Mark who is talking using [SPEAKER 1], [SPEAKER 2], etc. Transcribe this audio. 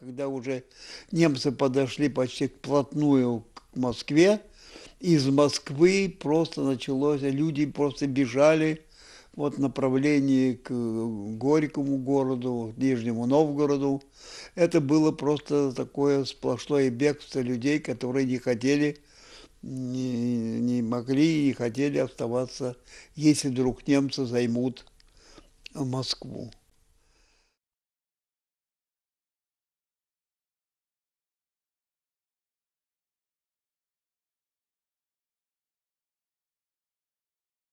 [SPEAKER 1] Когда уже немцы подошли почти вплотную к Москве, из Москвы просто началось, люди просто бежали вот в направлении к Горькому городу, Нижнему Новгороду. Это было просто такое сплошное бегство людей, которые не хотели, не, не могли и не хотели оставаться, если вдруг немцы займут Москву.